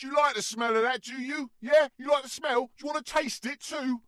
Do you like the smell of that, do you? Yeah? You like the smell? Do you want to taste it too?